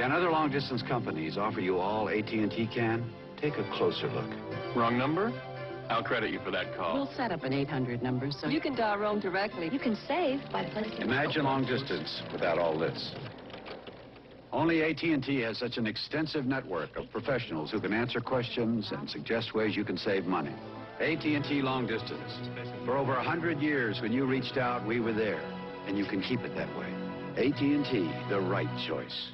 Can other long-distance companies offer you all AT&T can? Take a closer look. Wrong number? I'll credit you for that call. We'll set up an 800 number so You can dial Rome directly. You can save by placing... Imagine long distance without all this. Only AT&T has such an extensive network of professionals who can answer questions and suggest ways you can save money. AT&T long distance. For over 100 years, when you reached out, we were there. And you can keep it that way. AT&T, the right choice.